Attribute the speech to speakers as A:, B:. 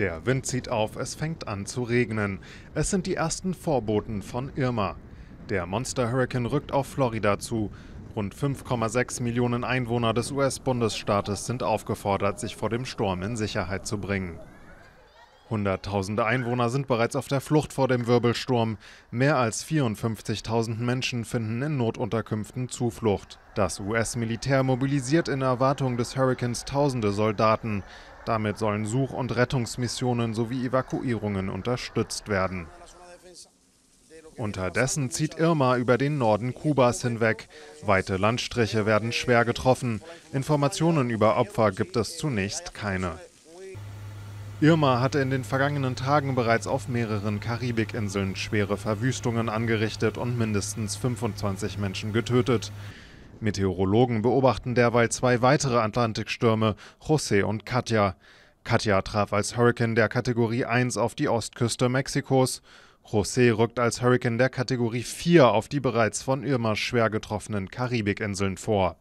A: Der Wind zieht auf, es fängt an zu regnen. Es sind die ersten Vorboten von Irma. Der Monster Hurricane rückt auf Florida zu. Rund 5,6 Millionen Einwohner des US-Bundesstaates sind aufgefordert, sich vor dem Sturm in Sicherheit zu bringen. Hunderttausende Einwohner sind bereits auf der Flucht vor dem Wirbelsturm. Mehr als 54.000 Menschen finden in Notunterkünften Zuflucht. Das US-Militär mobilisiert in Erwartung des Hurrikans tausende Soldaten. Damit sollen Such- und Rettungsmissionen sowie Evakuierungen unterstützt werden. Unterdessen zieht Irma über den Norden Kubas hinweg. Weite Landstriche werden schwer getroffen. Informationen über Opfer gibt es zunächst keine. Irma hatte in den vergangenen Tagen bereits auf mehreren Karibikinseln schwere Verwüstungen angerichtet und mindestens 25 Menschen getötet. Meteorologen beobachten derweil zwei weitere Atlantikstürme, José und Katja. Katja traf als Hurrikan der Kategorie 1 auf die Ostküste Mexikos. José rückt als Hurrikan der Kategorie 4 auf die bereits von Irma schwer getroffenen Karibikinseln vor.